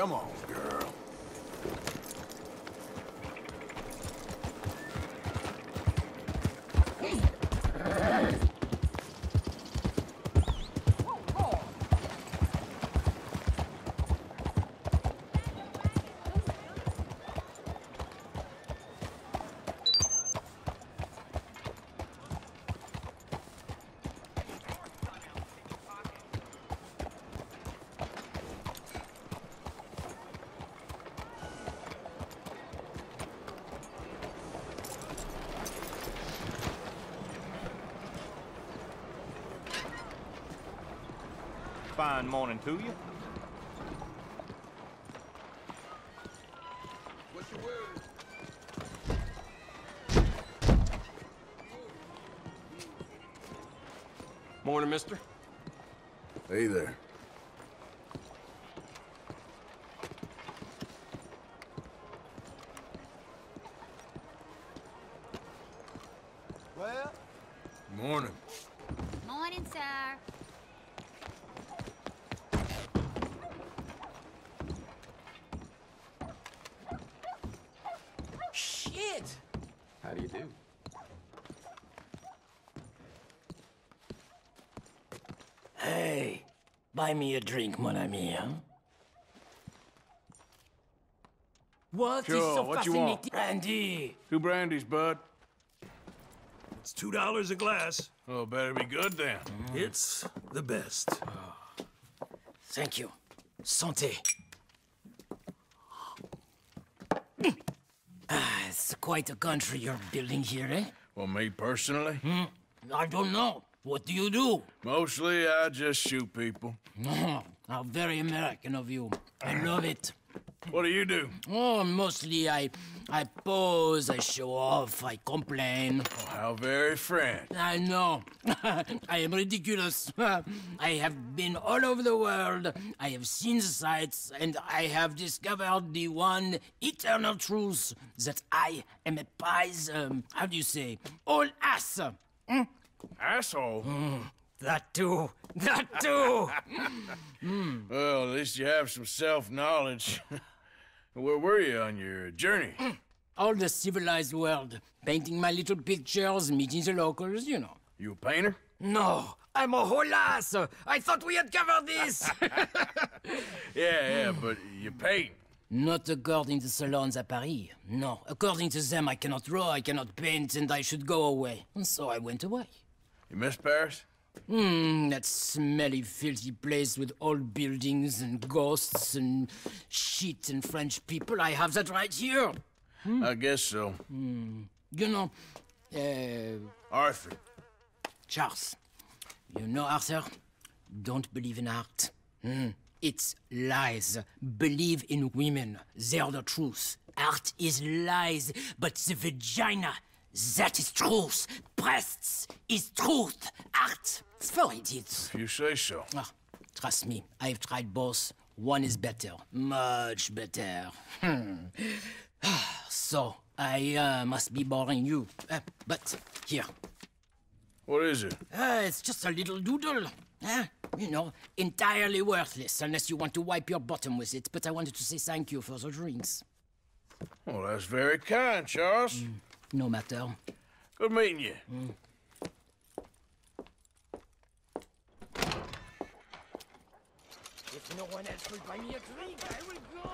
Come on, girl. Fine morning to you. What's your word? Morning, mister. Hey there. Well, Morning. Morning, sir. Shit! How do you do? Hey, buy me a drink, mon ami, huh? What is Sure, so what you want? fascinating? Randy! Two brandies, bud. It's two dollars a glass. Oh, better be good then. It's the best. Thank you. Santé. Ah, it's quite a country you're building here, eh? Well, me personally? I don't know. What do you do? Mostly, I just shoot people. Oh, how very American of you. I love it. What do you do? Oh, mostly I, I pose, I show off, I complain. Oh, how very French. I know. I am ridiculous. I have been all over the world. I have seen the sights, and I have discovered the one eternal truth that I am a pies. Um, how do you say? All ass. Hmm? Asshole. Mm, that too. That too. Mm. Well, at least you have some self-knowledge. Where were you on your journey? Mm. all the civilized world, painting my little pictures, meeting the locals. You know. You a painter? No, I'm a whole ass. I thought we had covered this. Yeah, yeah, but you paint. Not according to salons at Paris. No, according to them, I cannot draw, I cannot paint, and I should go away. And so I went away. You miss Paris? Hmm, that smelly, filthy place with old buildings and ghosts and shit and French people. I have that right here. I guess so. You know, uh, Arthur. Charles. You know, Arthur? Don't believe in art. Hmm. It's lies. Believe in women. They're the truth. Art is lies, but the vagina, that is truth. Breasts is truth. Art for idiots. If you say so. Ah, trust me, I've tried both. One is better. Much better. Hmm. so, I uh, must be boring you. Uh, but here, What is it? uh, it's just a little doodle. Huh? You know, entirely worthless unless you want to wipe your bottom with it. But I wanted to say thank you for the drinks. Well, that's very kind, Charles. No matter. Good meeting you. Mm. If no one else will buy me a drink, I will go.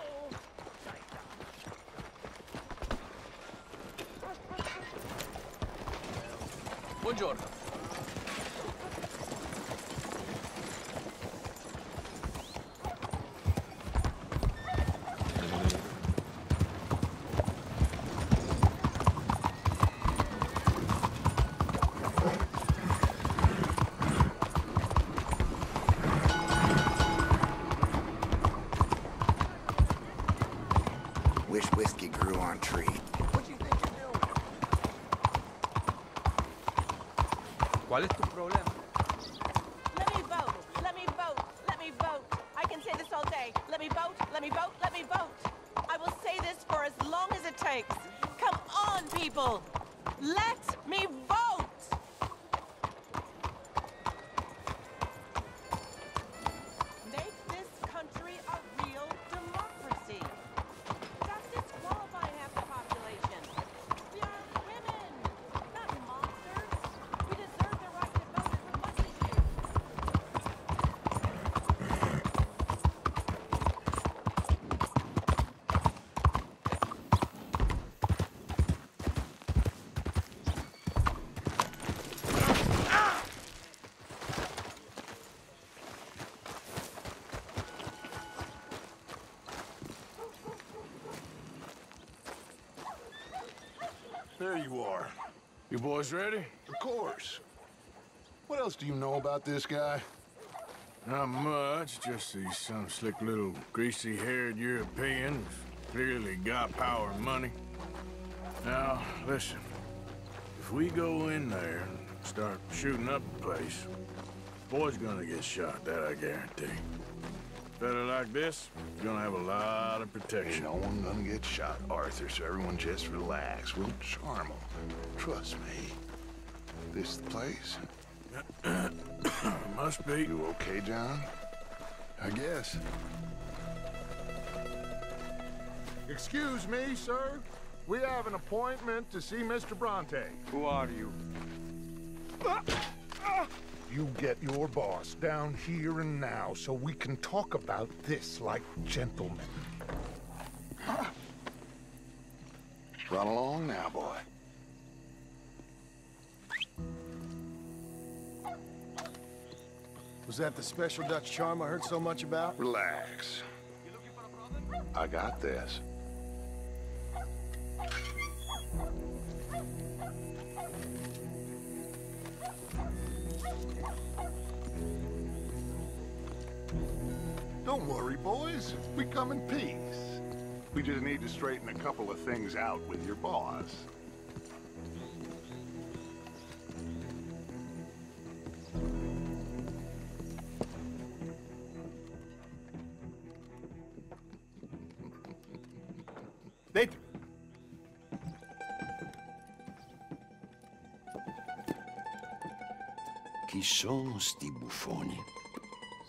Buongiorno. Wish whiskey grew on trees. ¿Cuál es tu problema? Let me vote. Let me vote. Let me vote. I can say this all day. Let me vote. Let me vote. Let me vote. I will say this for as long as it takes. Come on, people. Let me there you are. You boys ready? Of course. What else do you know about this guy? Not much, just he's some slick little greasy-haired European who's clearly got power and money. Now, listen. If we go in there and start shooting up the place, boy's gonna get shot, that I guarantee. Fella like this, you're gonna have a lot of Ain't protection. no one gonna get shot, Arthur, so everyone just relax. We'll charm him. Trust me. This the place? Must be. You okay, John? I guess. Excuse me, sir. We have an appointment to see Mr. Bronte. Who are you? Ah! You get your boss down here and now so we can talk about this like gentlemen. Run along now, boy. Was that the special Dutch charm I heard so much about? Relax. I got this. Don't worry, boys. We come in peace. We just need to straighten a couple of things out with your boss. They... Chi sono sti buffoni?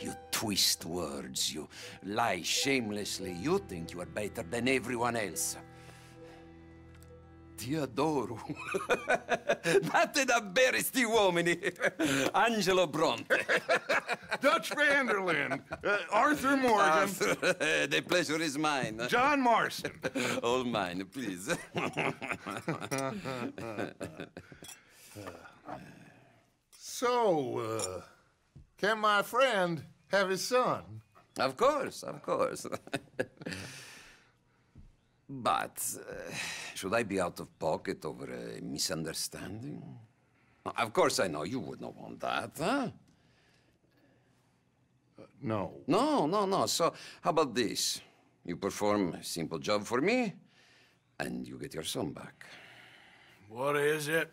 You, twist words. You lie shamelessly. You think you are better than everyone else. Ti adoro. Date da bere sti uomini. Angelo Bronte. Dutch van der Linde, uh, Arthur Morgan, Arthur, the pleasure is mine. John Marston. All mine, please. So, uh, can my friend have his son? Of course, of course. but uh, should I be out of pocket over a misunderstanding? Of course I know you would not want that, huh? No. No, no, no. So how about this? You perform a simple job for me, and you get your son back. What is it?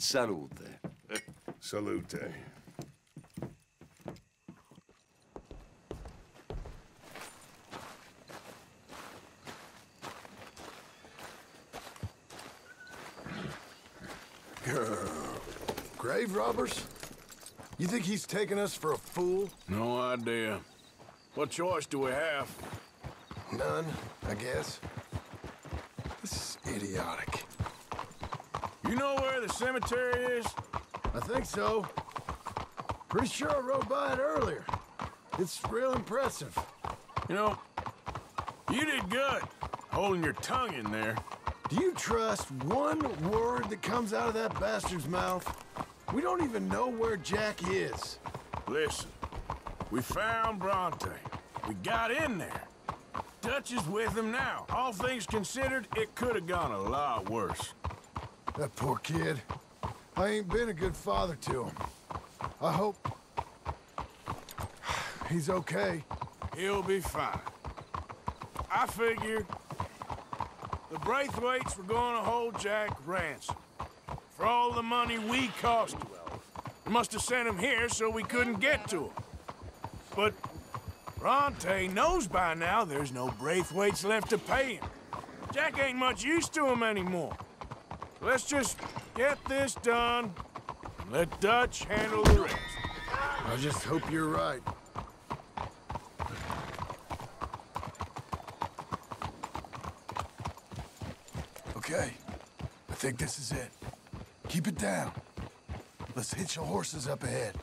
Salute. Salute. Grave robbers? You think he's taking us for a fool? No idea. What choice do we have? None, I guess. This is idiotic. You know where the cemetery is? I think so. Pretty sure I rode by it earlier. It's real impressive. You know, you did good, holding your tongue in there. Do you trust one word that comes out of that bastard's mouth? We don't even know where Jack is. Listen, we found Bronte. We got in there. Dutch is with him now. All things considered, it could have gone a lot worse. That poor kid. I ain't been a good father to him. I hope... He's okay. He'll be fine. I figured the Braithwaites were going to hold Jack ransom for all the money we cost him. They must have sent him here so we couldn't get to him. But Bronte knows by now there's no Braithwaites left to pay him. Jack ain't much use to him anymore. Let's just get this done let Dutch handle the rest. I just hope you're right. Okay, I think this is it. Keep it down. Let's hitch your horses up ahead.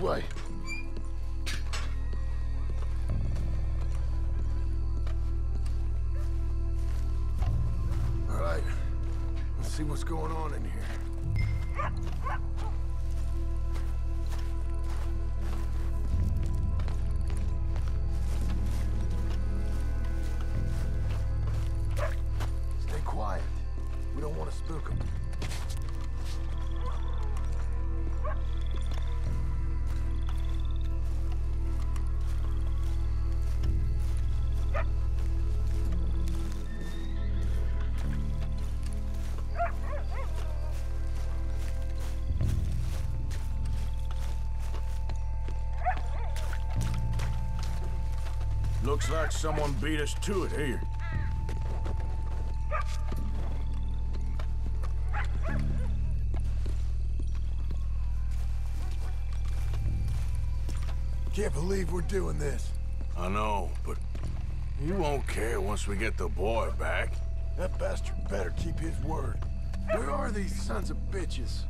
Way. Looks like someone beat us to it here. Can't believe we're doing this. I know, but you won't care once we get the boy back. That bastard better keep his word. Where are these sons of bitches?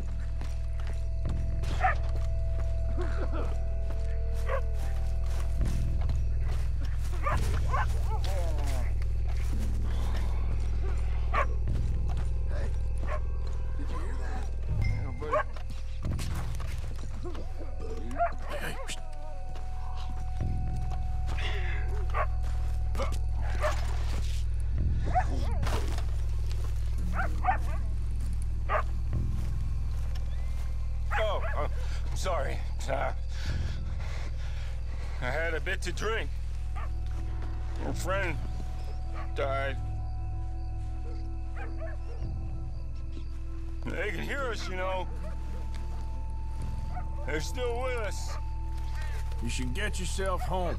Sorry. Uh, I had a bit to drink. Friend died. They can hear us, you know. They're still with us. You should get yourself home.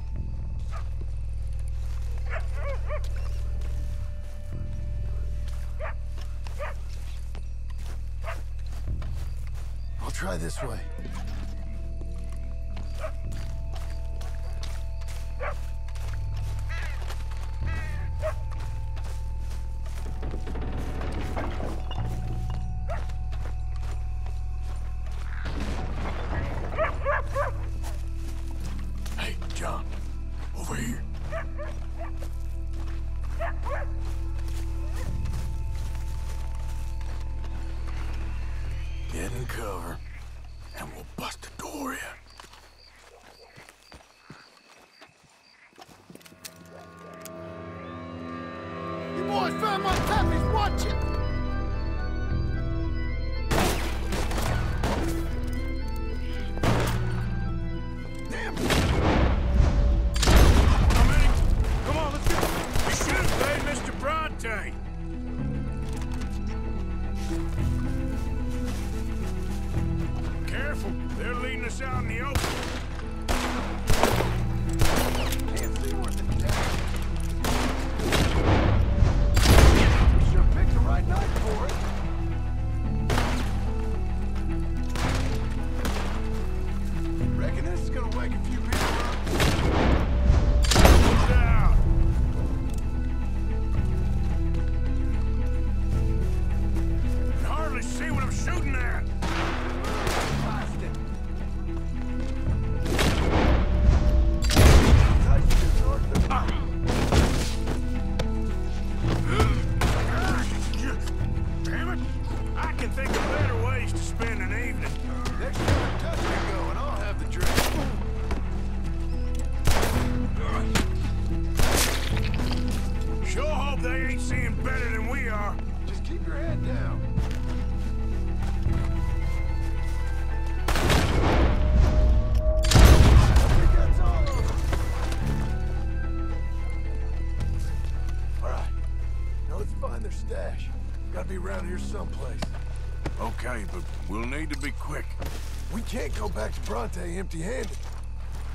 I'll try this way. They're out in the open. Hope they ain't seeing better than we are. Just keep your head down. I think that's all of them. All right. Now let's find their stash. Gotta be around here someplace. Okay, but we'll need to be quick. We can't go back to Bronte empty-handed.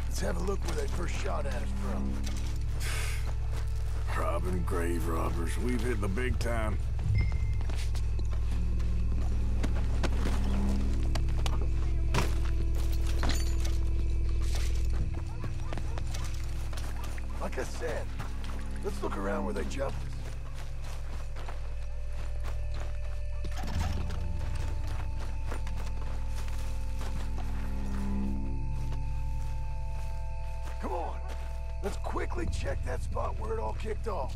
Let's have a look where they first shot at us from. Robbing grave robbers. We've hit the big time. Like I said, let's look around where they jumped us. Let's quickly check that spot where it all kicked off.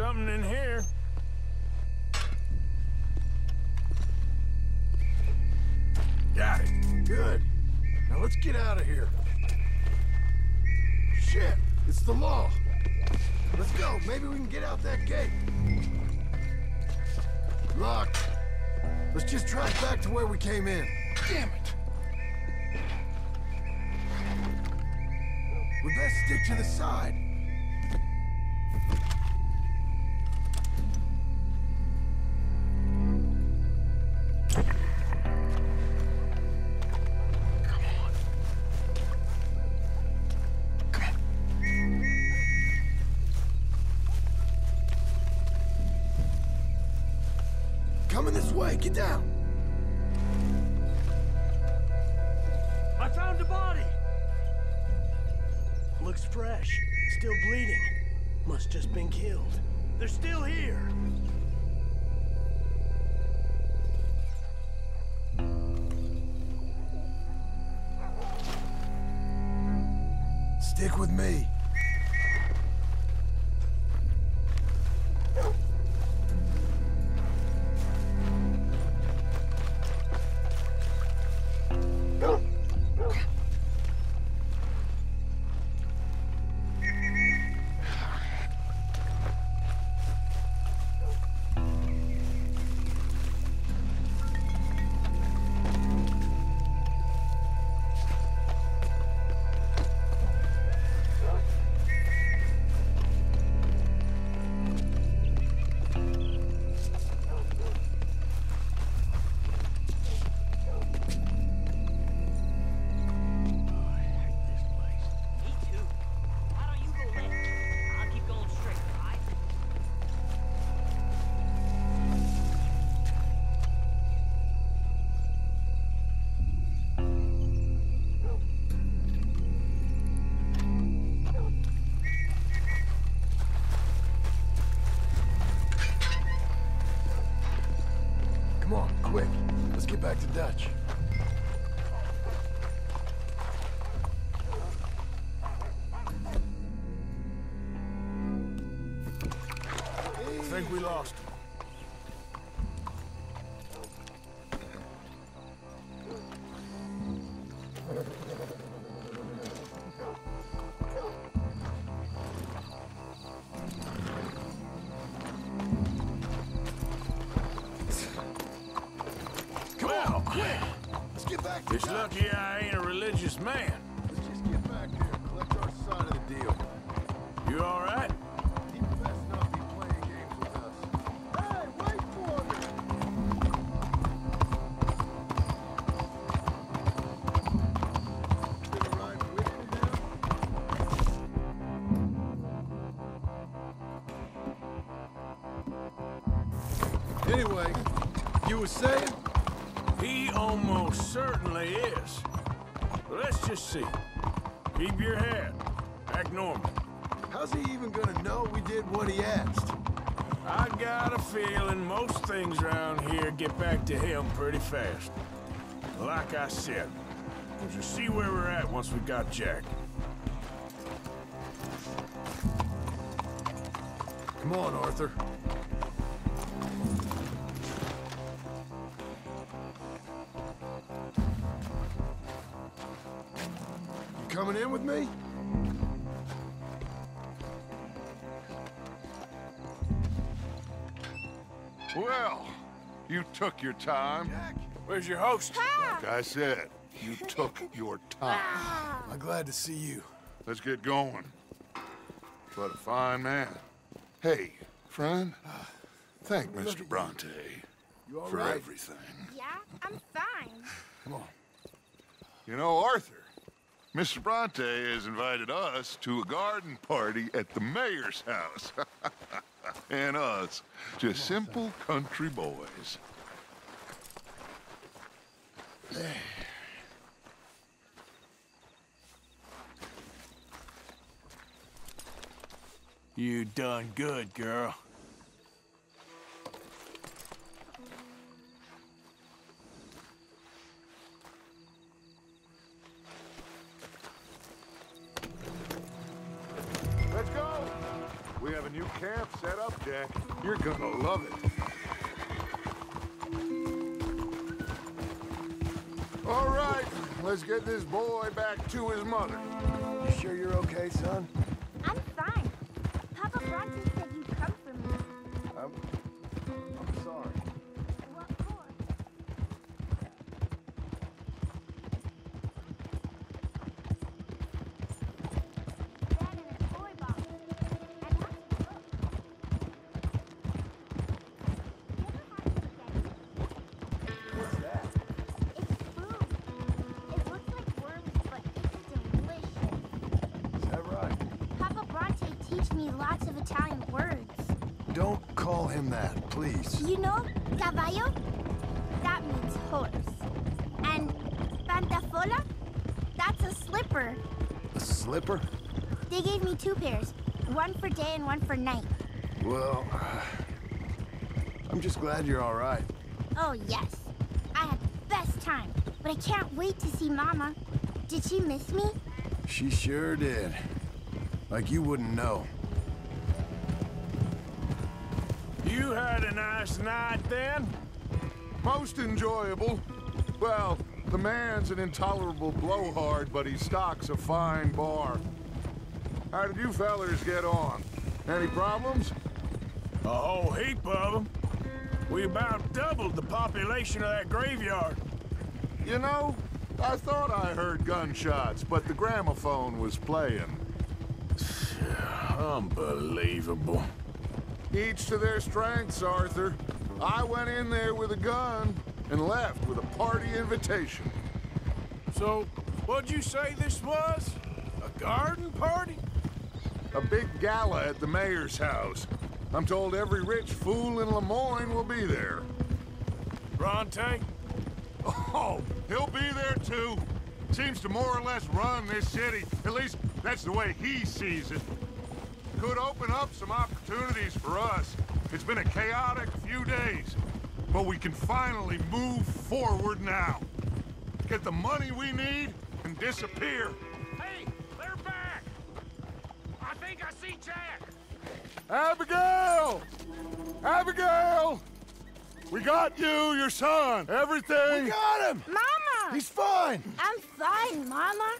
Something in here. Got it. Good. Now let's get out of here. Shit, it's the law. Let's go. Maybe we can get out that gate. Locked. Let's just drive back to where we came in. Damn it. We best stick to the side. Get down. Me Come on, quick. Let's get back to Dutch. Anyway, you were saying? He almost certainly is. Let's just see. Keep your head. Act normal. How's he even gonna know we did what he asked? I got a feeling most things around here get back to him pretty fast. Like I said, we'll just see where we're at once we got Jack. Come on, Arthur. Coming in with me? Well, you took your time. Where's your host? Like I said, you took your time. I'm glad to see you. Let's get going. What a fine man. Hey, friend, ah. thank Mr. Bronte You all for right? everything. Yeah, I'm fine. Come on. You know, Arthur, Mr. Bronte has invited us to a garden party at the mayor's house. and us, just simple country boys. You done good, girl. Gonna love it. All right, let's get this boy back to his mother. You sure you're okay, son? I'm fine. Papa Bronte said you'd come for me. I'm... I'm sorry. Two pairs, one for day and one for night. Well, I'm just glad you're all right. Oh, yes. I had the best time, but I can't wait to see Mama. Did she miss me? She sure did. Like you wouldn't know. You had a nice night then? Most enjoyable. Well, the man's an intolerable blowhard, but he stocks a fine bar. How did you fellers get on? Any problems? A whole heap of them. We about doubled the population of that graveyard. You know, I thought I heard gunshots, but the gramophone was playing. Unbelievable. Each to their strengths, Arthur. I went in there with a gun and left with a party invitation. So, what'd you say this was? A garden party? A big gala at the mayor's house. I'm told every rich fool in Lemoyne will be there. Bronte? Oh, he'll be there too. Seems to more or less run this city. At least that's the way he sees it. Could open up some opportunities for us. It's been a chaotic few days, but we can finally move forward now. Get the money we need and disappear. Think Jack! Abigail! Abigail! We got you, your son, everything. We got him! Mama! He's fine! I'm fine, Mama.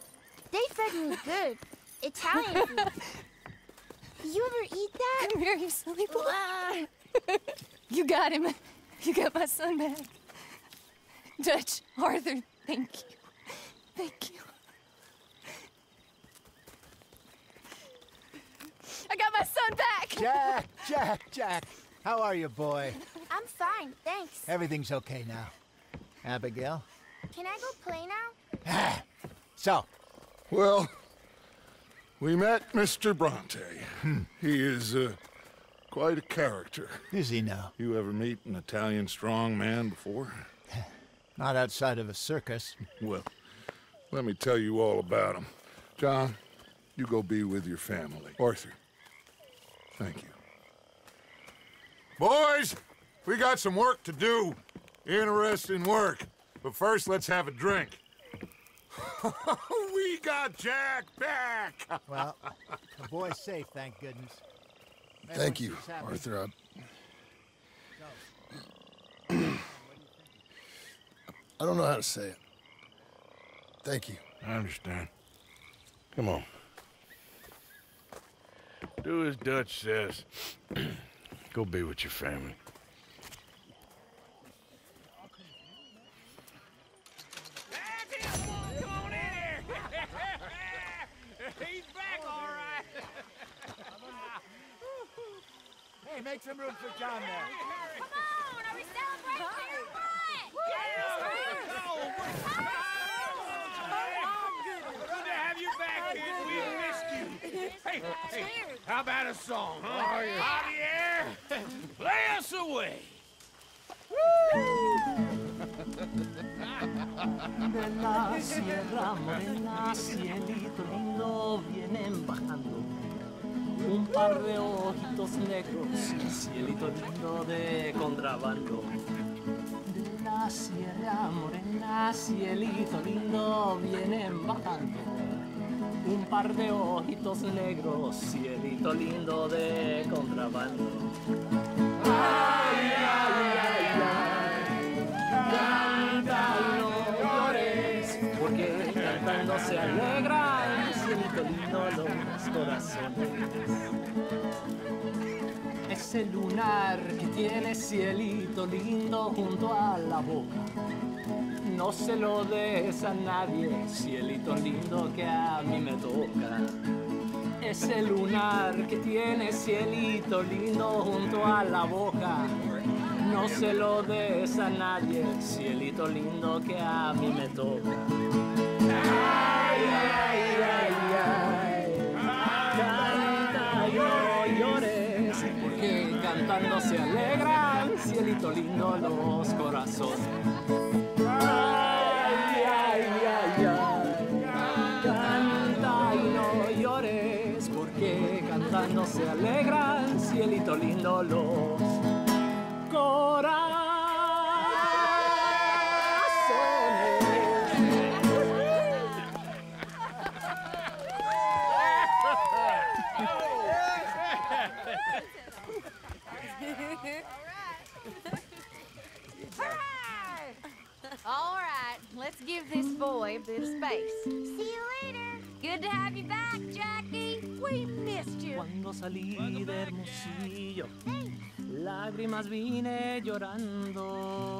They fed me good. Italian food. Did you ever eat that? Come here, you silly boy. you got him. You got my son back. Dutch, Arthur, thank you. Thank you. I got my son back! Jack, Jack, Jack. How are you, boy? I'm fine, thanks. Everything's okay now. Abigail? Can I go play now? So, Well, we met Mr. Bronte. He is uh, quite a character. is he now? You ever meet an Italian strong man before? Not outside of a circus. Well, let me tell you all about him. John, you go be with your family. Arthur, thank you. Boys, we got some work to do. Interesting work. But first, let's have a drink. we got Jack back! Well, the boy's safe, thank goodness. Thank you, Everyone seems happy. Arthur. I... I don't know how to say it. Thank you. I understand. Come on. Do as Dutch says. Go be with your family. He's back, all right. Hey, make some room for John there. Come on, are we celebrating or Good to have you back, kid. We missed you. Hey, hey, how about a song, huh? Javier, play us away. De la sierra morena, cielito lindo, vienen bajando un par de ojitos negros, cielito lindo de contrabando. De la sierra morena, cielito lindo, vienen bajando un par de ojitos negros, cielito lindo de contrabando. Ay, ay, ay, ay, no llores, porque cantando se alegran, cielito lindo los corazones. Ese lunar que tiene cielito lindo junto a la boca. No se lo des a nadie, cielito lindo que a mí me toca. Ese lunar que tiene cielito lindo junto a la boca. No se lo des a nadie, cielito lindo que a mí me toca. Ay, ay, ay, ay. Canta no llores, porque cantando se alegran, cielito lindo los corazones. no se alegran, cielito lindo lo lágrimas vine llorando.